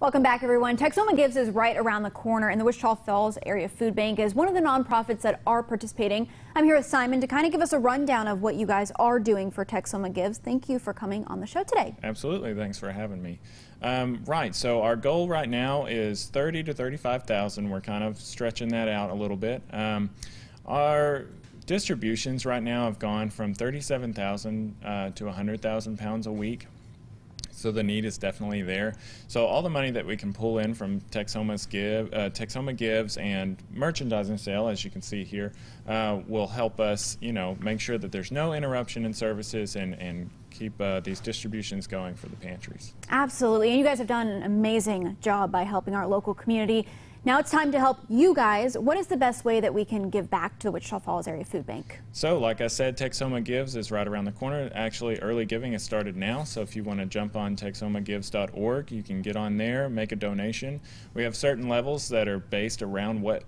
Welcome back, everyone. Texoma Gives is right around the corner, and the Wichita Falls Area Food Bank is one of the nonprofits that are participating. I'm here with Simon to kind of give us a rundown of what you guys are doing for Texoma Gives. Thank you for coming on the show today. Absolutely. Thanks for having me. Um, right. So our goal right now is 30 to 35,000. We're kind of stretching that out a little bit. Um, our distributions right now have gone from 37,000 uh, to 100,000 pounds a week. So the need is definitely there. So all the money that we can pull in from Texoma's give, uh, Texoma Gives and merchandising sale, as you can see here, uh, will help us, you know, make sure that there's no interruption in services and, and keep uh, these distributions going for the pantries. Absolutely. And you guys have done an amazing job by helping our local community. Now it's time to help you guys. What is the best way that we can give back to the Wichita Falls Area Food Bank? So, like I said, Texoma Gives is right around the corner. Actually, early giving has started now. So, if you want to jump on texomagives.org, you can get on there, make a donation. We have certain levels that are based around what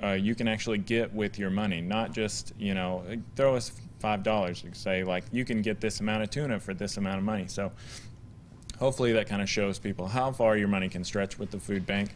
uh, you can actually get with your money, not just, you know, throw us $5. And say, like, you can get this amount of tuna for this amount of money. So, hopefully, that kind of shows people how far your money can stretch with the food bank.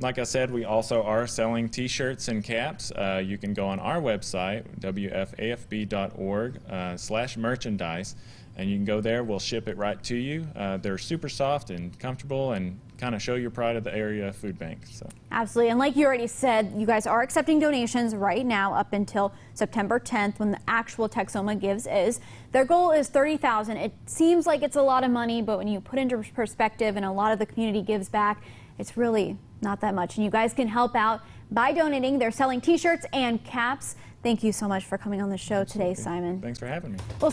Like I said, we also are selling T-shirts and caps. Uh, you can go on our website, wfafb.org uh, slash merchandise, and you can go there. We'll ship it right to you. Uh, they're super soft and comfortable and kind of show your pride of the area food bank. So. Absolutely. And like you already said, you guys are accepting donations right now up until September 10th when the actual Texoma Gives is. Their goal is 30,000. It seems like it's a lot of money, but when you put into perspective and a lot of the community gives back, it's really not that much. And you guys can help out by donating. They're selling t-shirts and caps. Thank you so much for coming on the show today, Simon. Thanks for having me. Well,